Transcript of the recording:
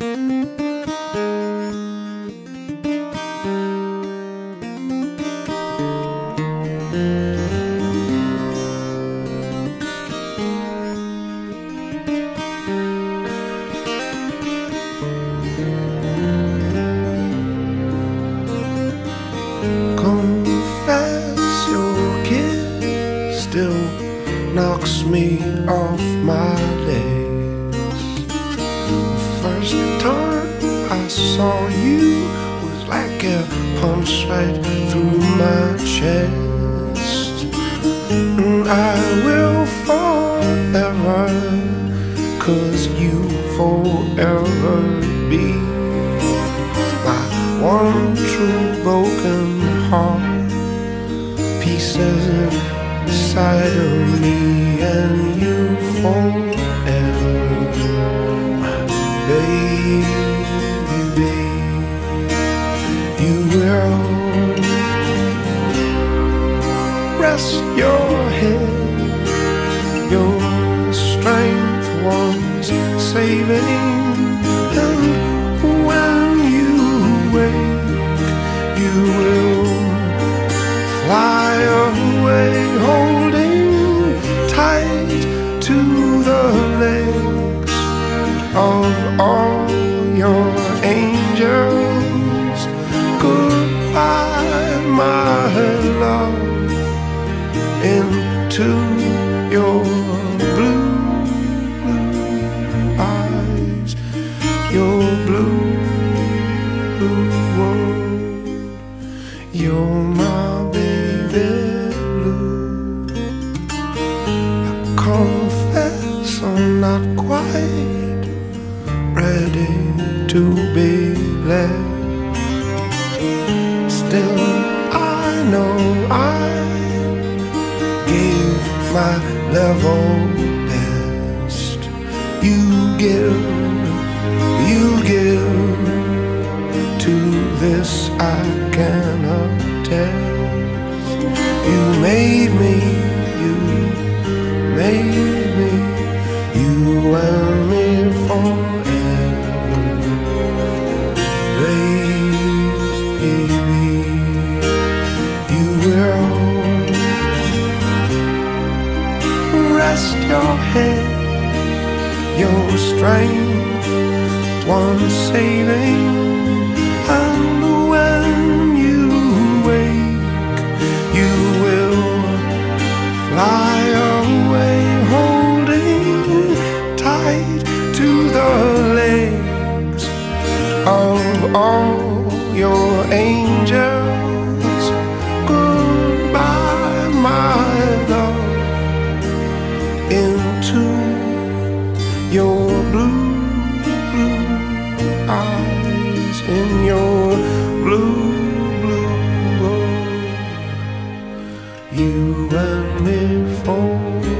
Confess your kiss still knocks me time I saw you was like a punch right through my chest. I will forever, cause you forever be my one true broken heart. Pieces inside of me and you forever, You will. Rest your head, your strength was saving, and when you wake, you will fly away, holding tight to the legs of all your into your blue, blue eyes, your blue, blue world. You're my baby blue. I confess I'm not quite ready to be left. Still, I know I my level best. You give, you give. To this I can attest. You made me, you made me, you and me forever, rest your head, your strength, one saving. And when you wake, you will fly away, holding tight to the legs of all your angels. Goodbye, my You and me for